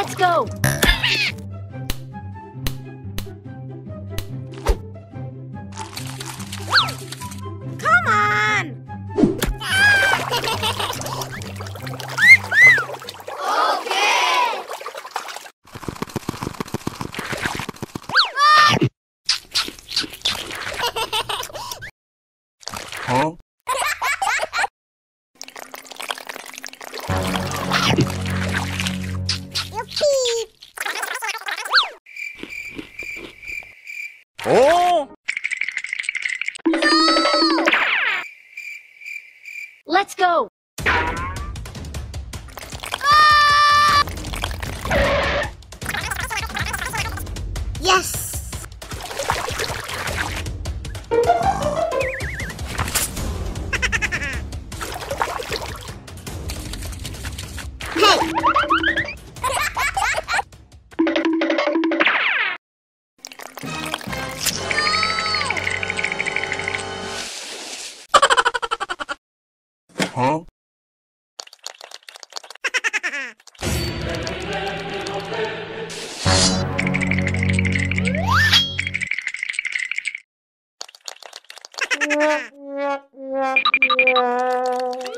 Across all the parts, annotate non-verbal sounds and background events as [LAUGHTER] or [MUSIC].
Let's go! Huh? Oh! Let's go! Yes! hey! Huh?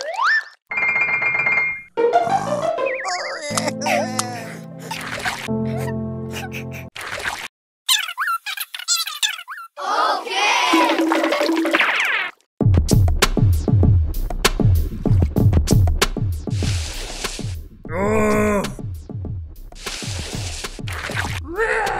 [LAUGHS] Oh. Ugh.